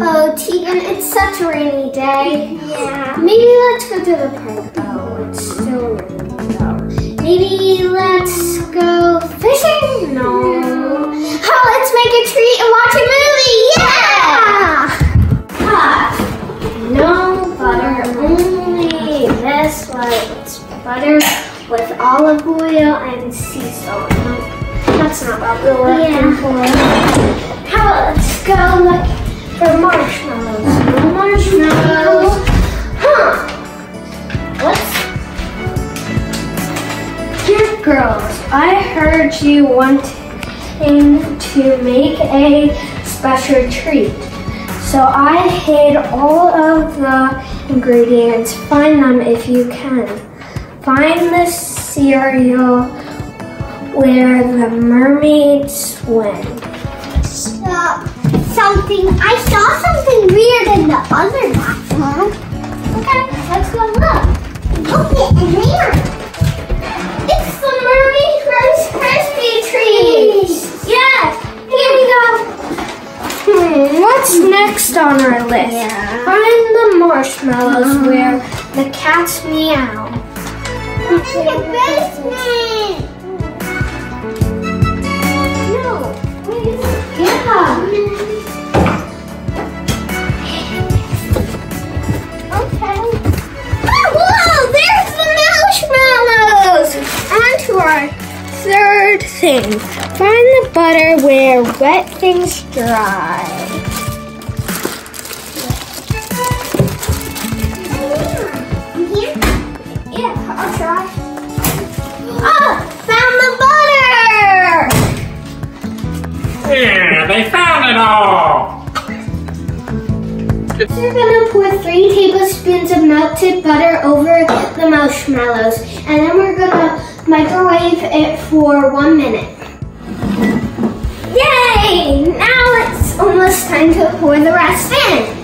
Oh, Tegan, it's such a rainy day. Yeah. Maybe let's go to the park. Oh, it's still raining though. Maybe let's go fishing? No. Oh, let's make a treat and watch a movie. Yeah! Ah, no butter, only this was butter with olive oil and sea salt. No, that's not what we're looking Yeah. for. How about let's go look for marshmallows? No marshmallows. Huh. What's Here, girls, I heard you wanting to make a special treat. So I hid all of the ingredients. Find them if you can. Find the cereal where the mermaids swim. So, something, I saw something weird in the other bathroom. Okay, let's go look. Open it in here. It's the mermaid Rice Krispie treats. Yes, here we go. Hmm, what's next on our list? Yeah. Find the marshmallows where the cats meow. It's in the basement. Third thing. Find the butter where wet things dry. Yeah, I'll try. Oh, found the butter! Yeah, they found it all! We're gonna pour three tablespoons of melted butter over the marshmallows, and then we're gonna microwave for one minute. Yay! Now it's almost time to pour the rest in.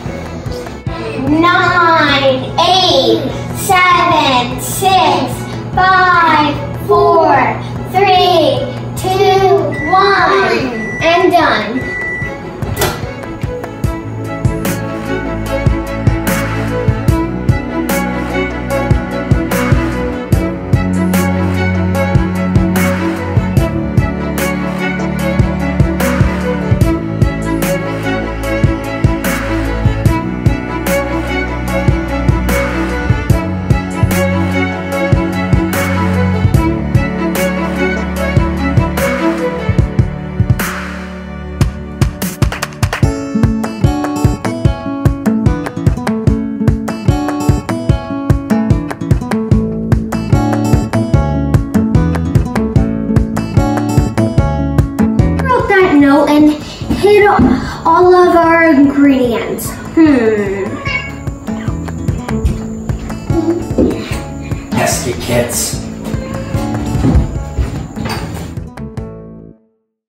Nine, eight, seven, six, five, four, three, two, one, and done. Hid all of our ingredients. Hmm. Pesky kids.